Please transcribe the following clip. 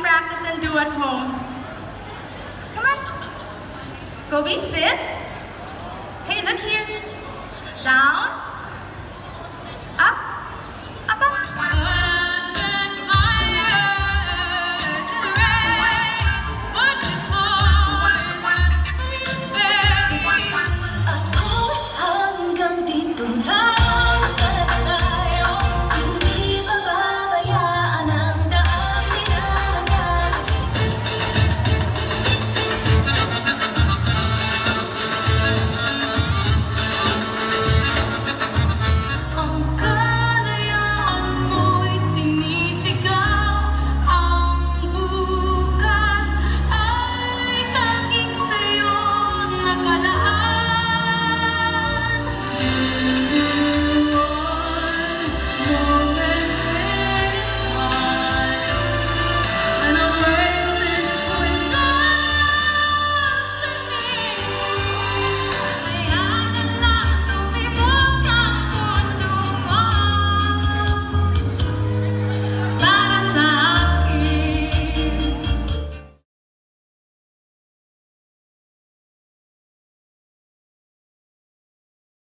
practice and do at home. Come on. Go be sit. Hey, look here.